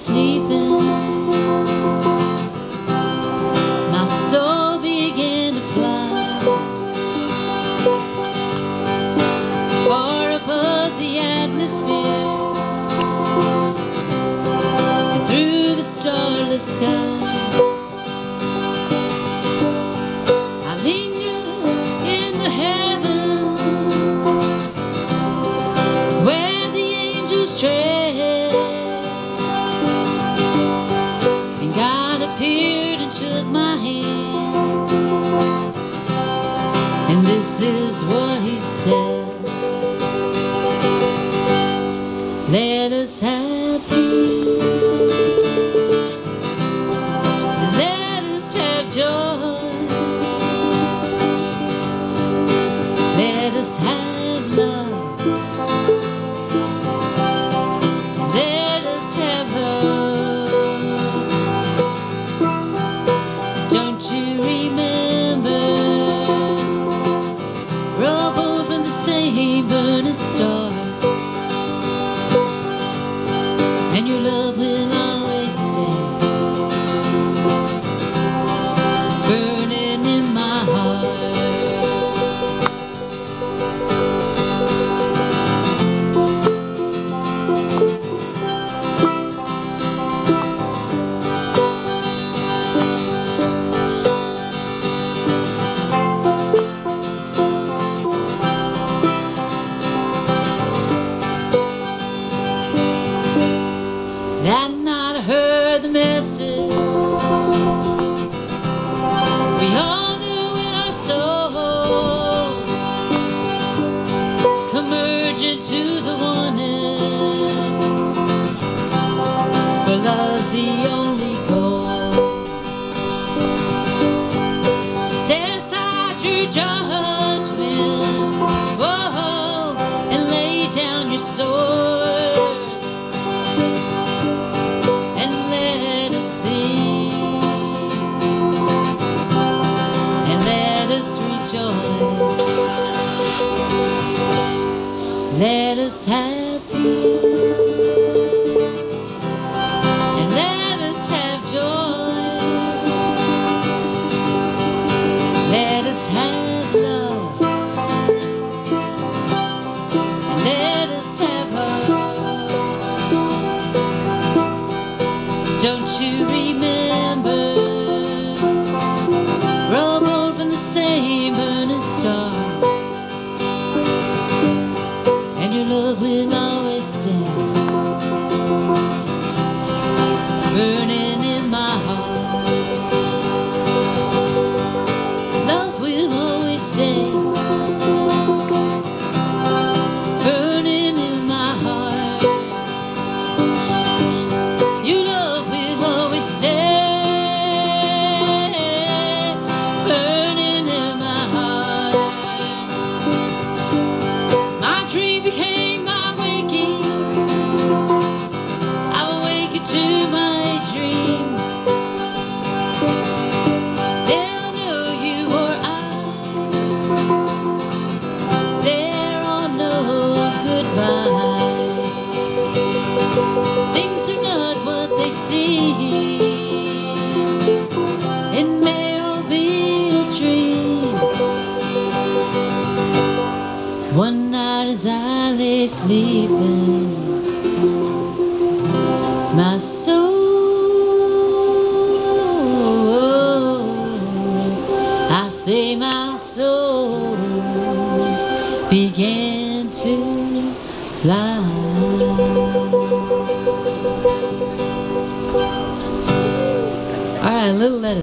sleeping. My soul began to fly far above the atmosphere and through the starless sky. Is what he said. Let us have And your love the message. We all knew in our souls, converge into the oneness. For love's the only goal. Set aside your judgments, whoa, and lay down your swords let us rejoice. Let us have peace and let us have joy. Let us have love and let us have hope. Don't you remember? Love always seem. It may all be a dream. One night as I lay sleeping, my soul, I say my soul began to fly. A little let it.